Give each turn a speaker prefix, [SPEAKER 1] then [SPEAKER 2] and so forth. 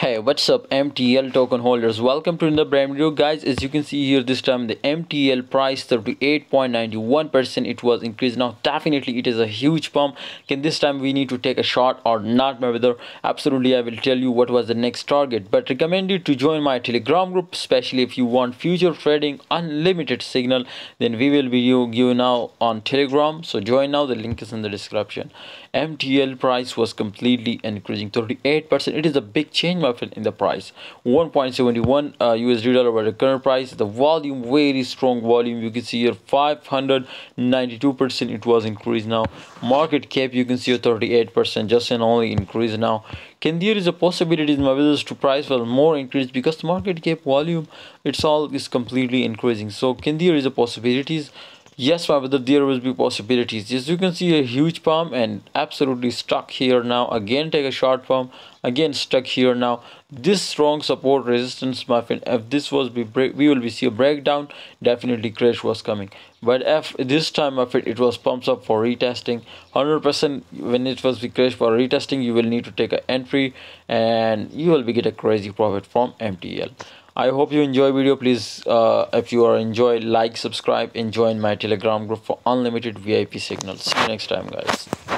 [SPEAKER 1] Hey, what's up MTL token holders? Welcome to another brand new guys. As you can see here this time the MTL price 38.91% it was increased. Now definitely it is a huge pump. Can this time we need to take a shot or not my brother? Absolutely I will tell you what was the next target. But recommend you to join my telegram group especially if you want future trading unlimited signal then we will be you now on telegram. So join now the link is in the description. MTL price was completely increasing 38%. It is a big change in the price. 1.71 uh, USD dollar by the current price. The volume very strong volume. You can see here 592 percent it was increased now. Market cap you can see a 38 percent just an only increase now. Can there is a possibility my business to price will more increase? Because the market cap volume it's all is completely increasing. So can there is a possibilities yes however there will be possibilities. As you can see a huge pump and absolutely stuck here now. Again take a short pump again stuck here now. This strong support resistance my friend if this was be break we will be see a breakdown definitely crash was coming. But if this time my friend it was pumps up for retesting 100 percent when it was be crash for retesting you will need to take an entry and you will be get a crazy profit from mtl i hope you enjoy video. Please uh, if you are enjoy like subscribe and join my telegram group for unlimited vip signals. See you next time guys